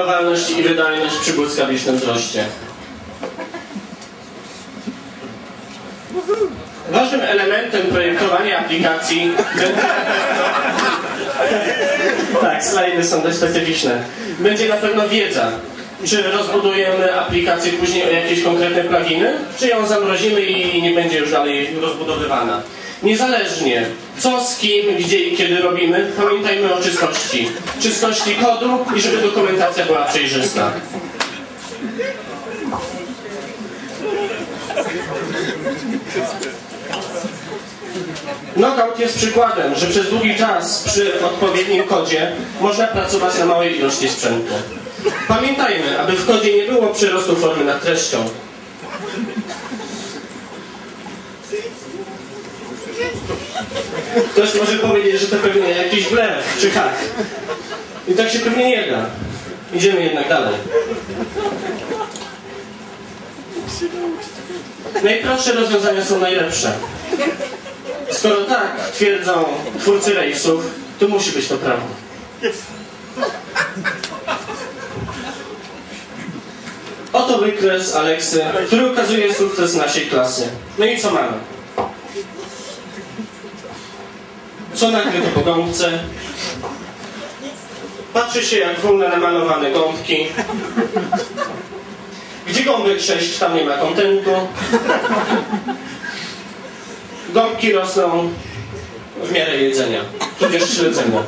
Skalowalność i wydajność przy błyskawicznym wzroście. Ważnym elementem projektowania aplikacji tak, slajdy są dość specyficzne. Będzie na pewno wiedza. Czy rozbudujemy aplikację później o jakieś konkretne pluginy, czy ją zamrozimy i nie będzie już dalej rozbudowywana. Niezależnie co, z kim, gdzie i kiedy robimy, pamiętajmy o czystości. Czystości kodu i żeby dokumentacja była przejrzysta. Knockout jest przykładem, że przez długi czas przy odpowiednim kodzie można pracować na małej ilości sprzętu. Pamiętajmy, aby w kodzie nie było przyrostu formy nad treścią. Ktoś może powiedzieć, że to pewnie jakiś blef czy hak. I tak się pewnie nie da. Idziemy jednak dalej. Najprostsze rozwiązania są najlepsze. Skoro tak twierdzą twórcy rejsów, to musi być to prawda. Oto wykres Aleksy, który ukazuje sukces naszej klasy. No i co mamy? Co nakryto po gąbce? Patrzy się jak wolne namalowane gąbki. Gdzie gąbek 6, tam nie ma kontentu. Gąbki rosną w miarę jedzenia, tudzież śledzenia.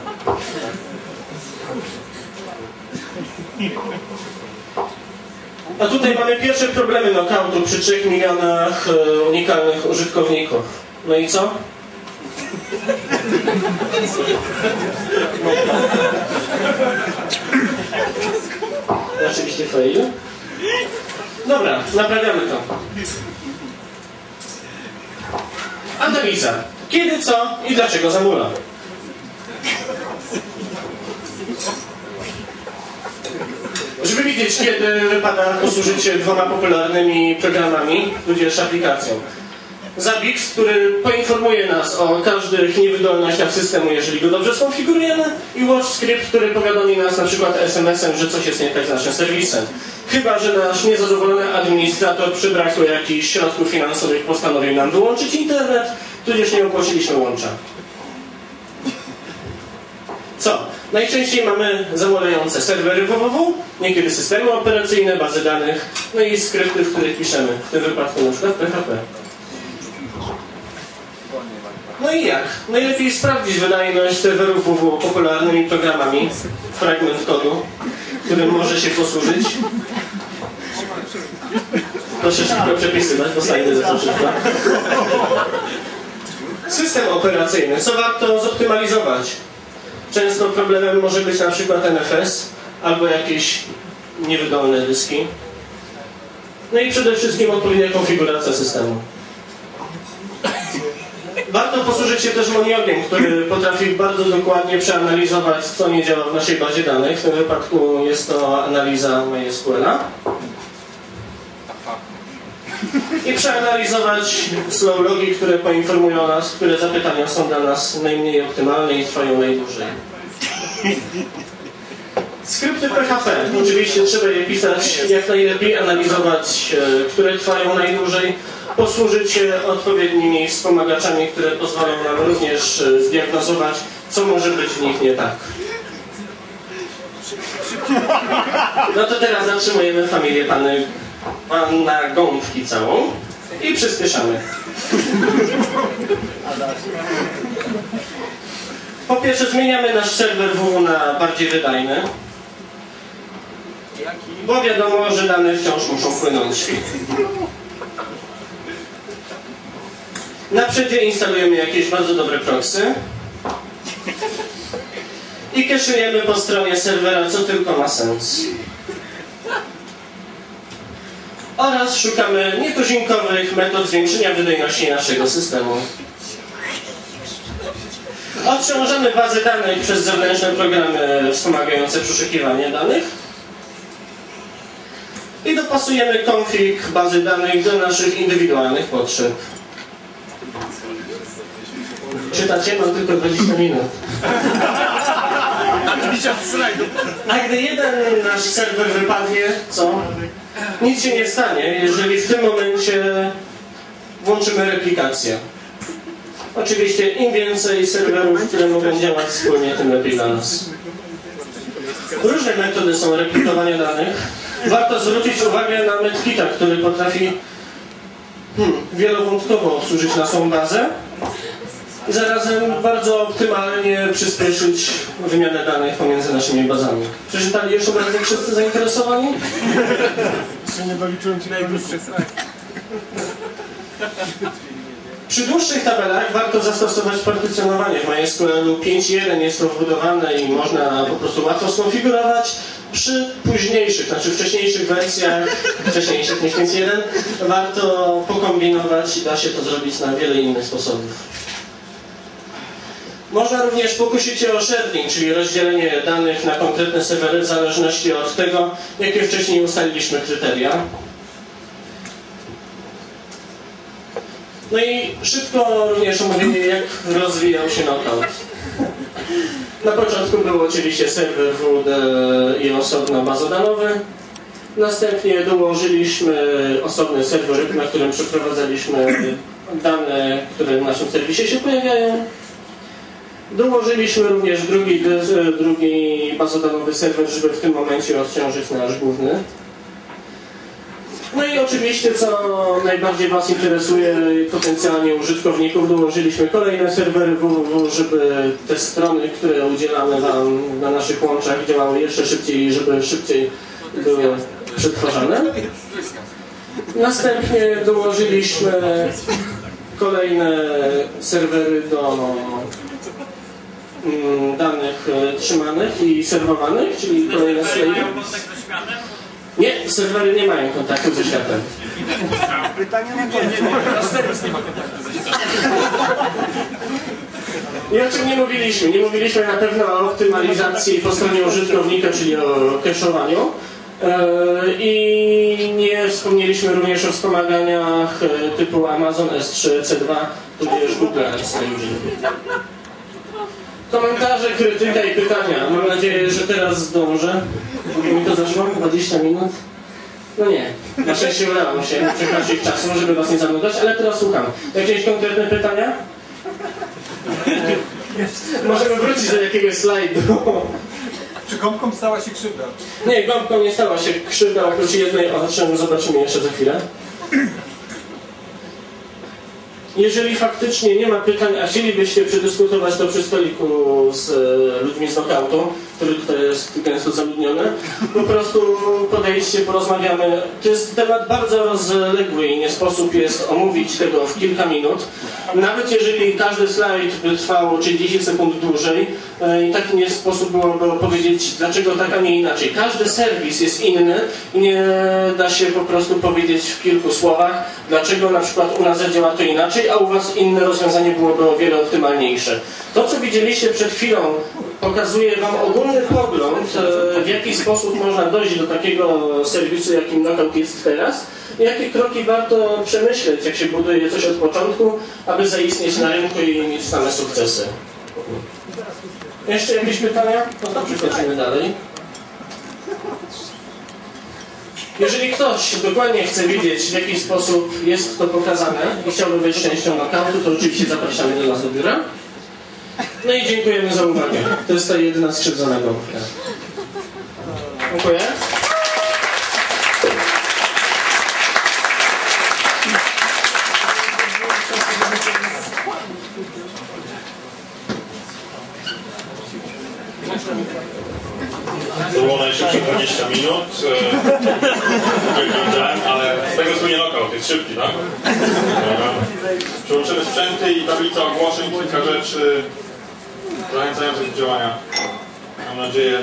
A tutaj mamy pierwsze problemy knockoutu przy 3 milionach e, unikalnych użytkowników. No i co? Oczywiście fail. Dobra, naprawiamy to. Analiza. Kiedy, co i dlaczego zamula? Żeby widzieć, kiedy wypada posłużyć dwoma popularnymi programami, tudzież aplikacją. Zabix, który poinformuje nas o każdych niewydolnościach systemu, jeżeli go dobrze skonfigurujemy i WatchScript, który powiadomi nas na przykład SMS-em, że coś jest nie tak z naszym serwisem. Chyba, że nasz niezadowolony administrator przy braku jakichś środków finansowych postanowił nam wyłączyć internet, tudzież nie ogłosiliśmy łącza. Co? Najczęściej mamy zamulające serwery www, niekiedy systemy operacyjne, bazy danych, no i skrypty, w których piszemy, w tym wypadku na przykład PHP. No i jak? Najlepiej sprawdzić wydajność serwerów www popularnymi programami, fragment kodu, którym może się posłużyć. Proszę szybko przepisywać, bo slajdy lecą szybko. System operacyjny. Co warto zoptymalizować? Często problemem może być na przykład NFS albo jakieś niewydolne dyski. No i przede wszystkim odpowiednia konfiguracja systemu. Posłużyć się też Moniogiem, który potrafi bardzo dokładnie przeanalizować, co nie działa w naszej bazie danych. W tym wypadku jest to analiza MySQL-a. I przeanalizować slow logi, które poinformują nas, które zapytania są dla nas najmniej optymalne i trwają najdłużej. Skrypty PHP. Oczywiście trzeba je pisać jak najlepiej, analizować, e, które trwają najdłużej, posłużyć się odpowiednimi wspomagaczami, które pozwolą nam również e, zdiagnozować, co może być w nich nie tak. No to teraz zatrzymujemy familię pany, pana Gąbki całą i przyspieszamy. Po pierwsze zmieniamy nasz serwer www na bardziej wydajny, bo wiadomo, że dane wciąż muszą płynąć. Na przedzie instalujemy jakieś bardzo dobre proxy i keszujemy po stronie serwera, co tylko ma sens. Oraz szukamy nietuzinkowych metod zwiększenia wydajności naszego systemu. Odciążamy bazę danych przez zewnętrzne programy wspomagające przeszukiwanie danych i dopasujemy konfig bazy danych do naszych indywidualnych potrzeb. Czytacie? Mam tylko 20 minut. 50 slajdów. A gdy jeden nasz serwer wypadnie, co? Nic się nie stanie, jeżeli w tym momencie włączymy replikację. Oczywiście im więcej serwerów, które mogą działać wspólnie, tym lepiej dla nas. Różne metody są replikowania danych. Warto zwrócić uwagę na medkita, który potrafi hmm, wielowątkowo obsłużyć naszą bazę i zarazem bardzo optymalnie przyspieszyć wymianę danych pomiędzy naszymi bazami. Przeczytali już obrazek wszyscy zainteresowani? Nie doliczyłem ci slajd. Przy dłuższych tabelach warto zastosować partycjonowanie. W MySQL 5.1 jest to wbudowane i można po prostu łatwo skonfigurować. Przy późniejszych, znaczy wcześniejszych wersjach, wcześniejszych niż 5.1, warto pokombinować i da się to zrobić na wiele innych sposobów. Można również pokusić się o sharing, czyli rozdzielenie danych na konkretne serwery w zależności od tego, jakie wcześniej ustaliliśmy kryteria. No i szybko również omówienie, jak rozwijał się knockout. Na początku był oczywiście serwer WD i osobno bazodanowy. Następnie dołożyliśmy osobny serwer, na którym przeprowadzaliśmy dane, które w naszym serwisie się pojawiają. Dołożyliśmy również drugi, drugi bazodanowy serwer, żeby w tym momencie odciążyć nasz główny. No i oczywiście, co najbardziej Was interesuje, potencjalnie użytkowników, dołożyliśmy kolejne serwery www, żeby te strony, które udzielamy Wam na naszych łączach działały jeszcze szybciej żeby szybciej były przetwarzane. Następnie dołożyliśmy kolejne serwery do danych e, trzymanych i serwowanych, czyli kolejne slajdy. Nie, serwery nie mają kontaktu ze światem. Pytanie na koniec. I o czym nie mówiliśmy? Nie mówiliśmy na pewno o optymalizacji po stronie użytkownika, czyli o cachowaniu. E, I nie wspomnieliśmy również o wspomaganiach e, typu Amazon S3, C2, tudzież Google Ads Engine. Komentarze, krytyka i pytania. Mam nadzieję, że teraz zdążę. Bo mi to zaszło 20 minut. No nie, na szczęście udało się przekroczyć czasu, żeby was nie zanudzać, ale teraz słucham. Jakieś konkretne pytania? Możemy wrócić do jakiegoś slajdu. Czy gąbką stała się krzywda? Nie, gąbką nie stała się krzywda, oprócz jednej, o czym zobaczymy jeszcze za chwilę. Jeżeli faktycznie nie ma pytań, a chcielibyście przedyskutować to przy stoliku z e, ludźmi z knockoutu, który tutaj jest gęsto zaludniony, po prostu podejdźcie, porozmawiamy. To jest temat bardzo rozległy i nie sposób jest omówić tego w kilka minut. Nawet jeżeli każdy slajd by trwał 30 sekund dłużej, e, i tak nie sposób byłoby opowiedzieć, dlaczego tak, a nie inaczej. Każdy serwis jest inny i nie da się po prostu powiedzieć w kilku słowach, dlaczego na przykład u nas zadziała to inaczej, a u Was inne rozwiązanie byłoby o wiele optymalniejsze. To, co widzieliście przed chwilą, pokazuje Wam ogólny pogląd, e, w jaki sposób można dojść do takiego serwisu, jakim Knockout jest teraz. Jakie kroki warto przemyśleć, jak się buduje coś od początku, aby zaistnieć na rynku i mieć same sukcesy. Jeszcze jakieś pytania? No to przechodzimy dalej. Jeżeli ktoś dokładnie chce wiedzieć, w jaki sposób jest to pokazane i chciałby być częścią knockoutu, to oczywiście zapraszamy do nas do biura. No i dziękujemy za uwagę. To jest ta jedyna skrzywdzona gąbka. Dziękuję. To było najszybsze 20 minut. e, powiedziałem, ale z tego słynie knockout, jest szybki, tak? Dobra. Przełączymy sprzęty i tablica ogłoszeń, kilka rzeczy zachęcających do działania. Mam nadzieję,